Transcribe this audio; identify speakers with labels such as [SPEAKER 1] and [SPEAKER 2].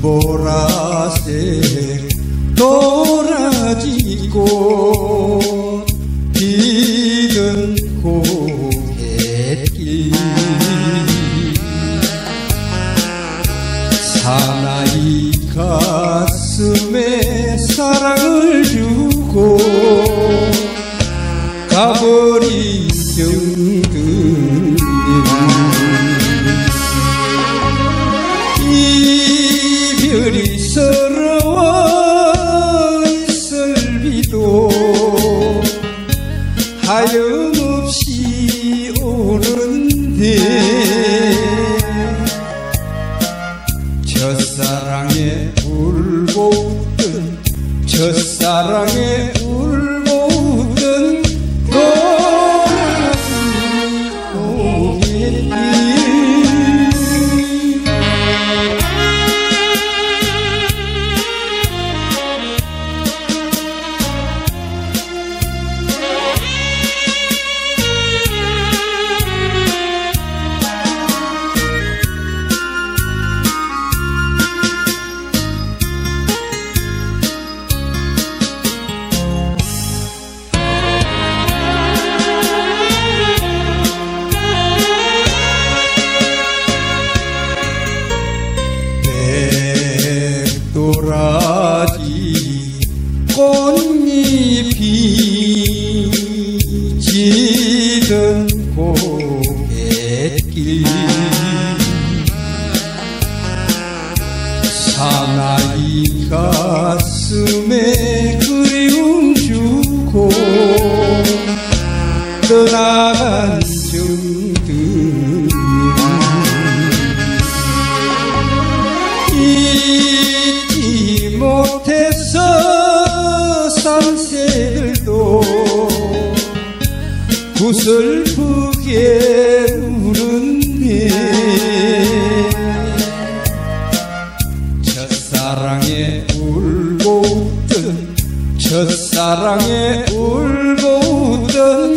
[SPEAKER 1] 보라색 도라지꽃 피는 고갯길 사나이 가슴에 사랑을 주고 가버린 경들님 비도. 하염없이 오는데 첫사랑에 울고 웃던 첫사랑에 도라지. 꽃잎이 지던 고갯길. 사나이 가슴에 그리움 주고 떠나간 정 잊지 못해서 산새들도 구슬프게 우는데 첫사랑에 울고 웃던 첫사랑에 울고 웃던